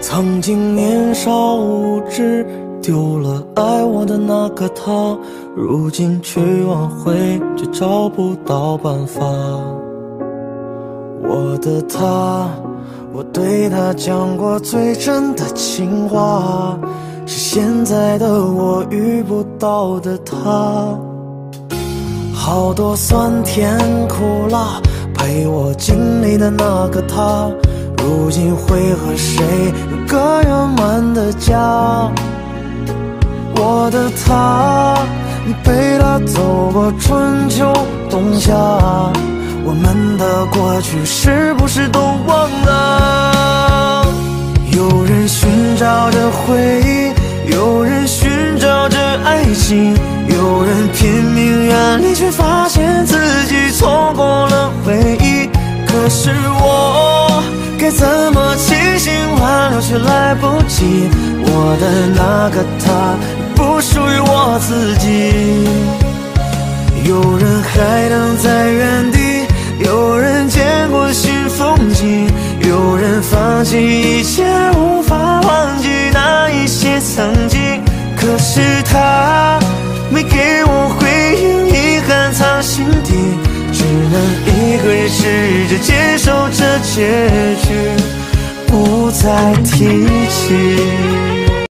曾经年少无知，丢了爱我的那个他，如今去挽回，却找不到办法。我的他，我对他讲过最真的情话，是现在的我遇不到的他。好多酸甜苦辣，陪我经历的那个他。如今会和谁有个圆满的家？我的他，你陪他走过春秋冬夏，我们的过去是不是都忘了？有人寻找着回忆，有人寻找着爱情，有人拼命远离，却发现自己错过了回忆。可是我。该怎么清醒挽留，却来不及。我的那个他，不属于我自己。有人还等在原地，有人见过新风景，有人放弃一切，无法忘记那一些曾经。可是他没给我回应，遗憾藏心底，只能个人试着接受这结局。不再提起。